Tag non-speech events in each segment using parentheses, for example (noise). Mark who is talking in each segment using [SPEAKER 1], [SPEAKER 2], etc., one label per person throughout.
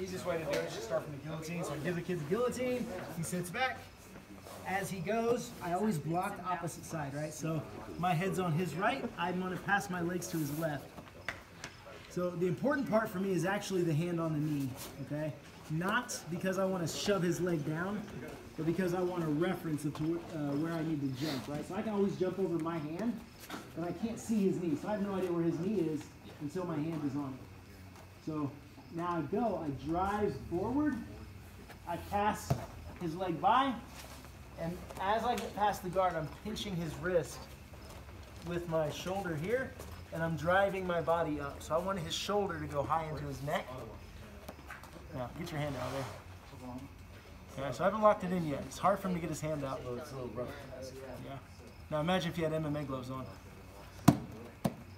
[SPEAKER 1] Easiest way to do it is just start from the guillotine. So I give the kid the guillotine, he sits back. As he goes, I always block the opposite side, right? So my head's on his right, I'm gonna pass my legs to his left. So the important part for me is actually the hand on the knee, okay? Not because I want to shove his leg down, but because I want a reference of to, uh, where I need to jump, right? So I can always jump over my hand, but I can't see his knee. So I have no idea where his knee is until my hand is on it. So now I go, I drive forward, I pass his leg by, and as I get past the guard, I'm pinching his wrist with my shoulder here, and I'm driving my body up. So I want his shoulder to go high into his neck. Now, get your hand out there. Yeah, so I haven't locked it in yet. It's hard for him to get his hand out.
[SPEAKER 2] It's a little rough.
[SPEAKER 1] Yeah. Now imagine if you had MMA gloves on.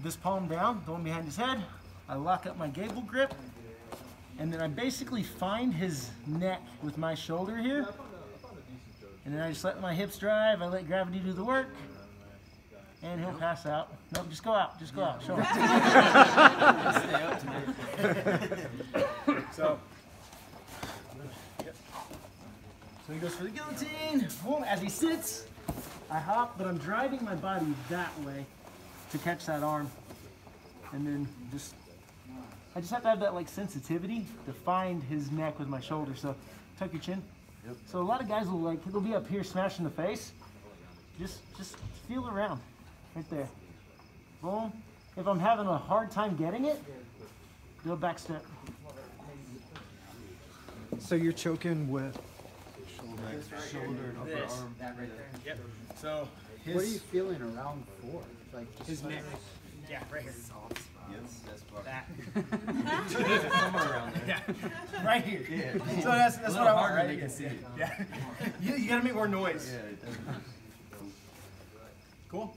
[SPEAKER 1] This palm down, the one behind his head. I lock up my gable grip, and then I basically find his neck with my shoulder here. And then I just let my hips drive. I let gravity do the work. And he'll pass out. Nope, just go out. Just go out. Show him.
[SPEAKER 2] Stay up to me.
[SPEAKER 1] So, so he goes for the guillotine. Boom. As he sits, I hop, but I'm driving my body that way to catch that arm. And then just, I just have to have that like sensitivity to find his neck with my shoulder. So tuck your chin.
[SPEAKER 2] Yep.
[SPEAKER 1] So a lot of guys will like, they'll be up here smashing the face. Just, just feel around, right there. Boom. If I'm having a hard time getting it, do a back step.
[SPEAKER 3] So you're choking with.
[SPEAKER 2] Shoulder and upper
[SPEAKER 1] This.
[SPEAKER 2] arm.
[SPEAKER 1] That right there. Yep. So his,
[SPEAKER 4] What are you feeling around for? Like just
[SPEAKER 1] his neck. Yeah, right here.
[SPEAKER 2] Yes, that's part.
[SPEAKER 1] That. (laughs)
[SPEAKER 2] Somewhere around there.
[SPEAKER 1] Yeah. Right here.
[SPEAKER 2] Yeah.
[SPEAKER 1] So that's that's what I want. Right
[SPEAKER 2] they can see it.
[SPEAKER 1] Yeah. (laughs) You, you gotta make more noise.
[SPEAKER 2] Yeah.
[SPEAKER 1] Cool.